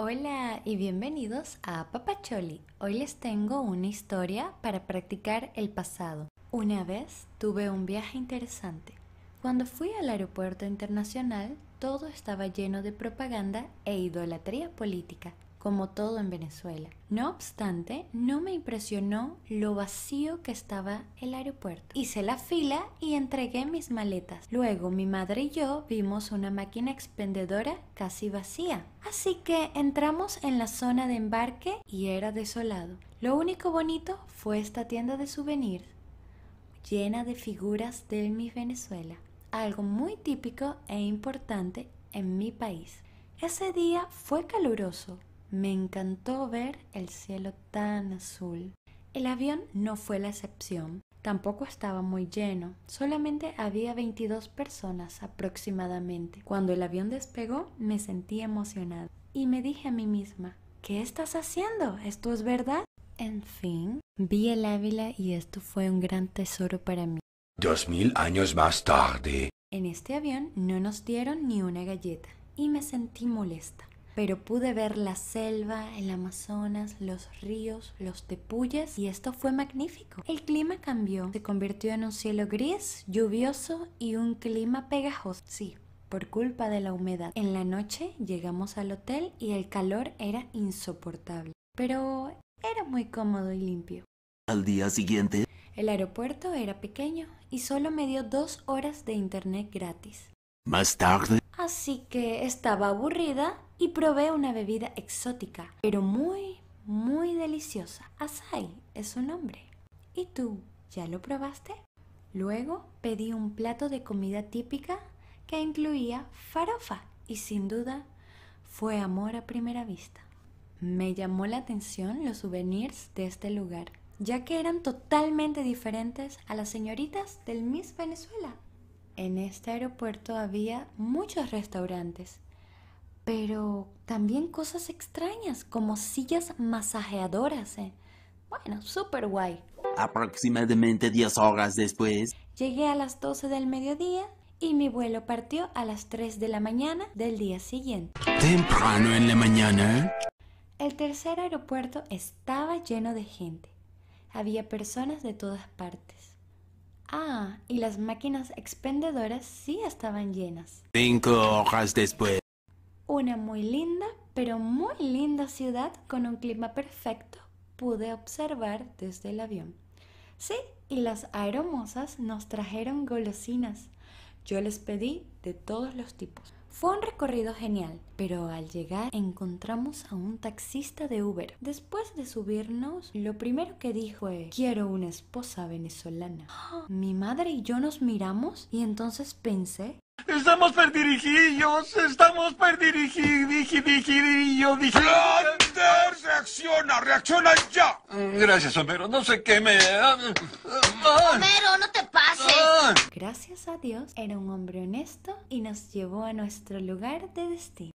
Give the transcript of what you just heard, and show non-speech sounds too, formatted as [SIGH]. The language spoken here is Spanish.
Hola y bienvenidos a Papacholi. Hoy les tengo una historia para practicar el pasado. Una vez tuve un viaje interesante. Cuando fui al aeropuerto internacional, todo estaba lleno de propaganda e idolatría política como todo en Venezuela. No obstante, no me impresionó lo vacío que estaba el aeropuerto. Hice la fila y entregué mis maletas. Luego mi madre y yo vimos una máquina expendedora casi vacía. Así que entramos en la zona de embarque y era desolado. Lo único bonito fue esta tienda de souvenirs llena de figuras de mi Venezuela, algo muy típico e importante en mi país. Ese día fue caluroso, me encantó ver el cielo tan azul. El avión no fue la excepción. Tampoco estaba muy lleno, solamente había 22 personas aproximadamente. Cuando el avión despegó me sentí emocionada y me dije a mí misma, ¿qué estás haciendo? ¿Esto es verdad? En fin, vi el Ávila y esto fue un gran tesoro para mí. Dos mil años más tarde. En este avión no nos dieron ni una galleta y me sentí molesta pero pude ver la selva, el Amazonas, los ríos, los tepuyes y esto fue magnífico. El clima cambió, se convirtió en un cielo gris, lluvioso y un clima pegajoso. Sí, por culpa de la humedad. En la noche llegamos al hotel y el calor era insoportable, pero era muy cómodo y limpio. Al día siguiente, el aeropuerto era pequeño y solo me dio dos horas de internet gratis. Más tarde, Así que estaba aburrida y probé una bebida exótica, pero muy, muy deliciosa. Asai es su nombre. ¿Y tú, ya lo probaste? Luego pedí un plato de comida típica que incluía farofa y sin duda fue amor a primera vista. Me llamó la atención los souvenirs de este lugar, ya que eran totalmente diferentes a las señoritas del Miss Venezuela. En este aeropuerto había muchos restaurantes, pero también cosas extrañas como sillas masajeadoras. ¿eh? Bueno, súper guay. aproximadamente 10 horas después, Llegué a las 12 del mediodía y mi vuelo partió a las 3 de la mañana del día siguiente. temprano en la mañana, El tercer aeropuerto estaba lleno de gente. Había personas de todas partes. Ah, y las máquinas expendedoras sí estaban llenas. cinco horas después, Una muy linda, pero muy linda ciudad con un clima perfecto pude observar desde el avión. Sí, y las aeromosas nos trajeron golosinas. Yo les pedí de todos los tipos. Fue un recorrido genial, pero al llegar encontramos a un taxista de Uber. Después de subirnos, lo primero que dijo fue, quiero una esposa venezolana. [GASPS] Mi madre y yo nos miramos y entonces pensé, Estamos perdirigidos, estamos perdirigidos, dije... Flanders, reacciona, reacciona ya. Gracias, Homero, no sé qué me... Homero, no te pases. gracias a Dios, era un hombre honesto y nos llevó a nuestro lugar de destino.